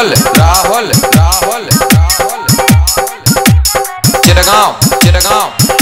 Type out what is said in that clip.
Rahul Rahul Rahul Rahul Chirgaon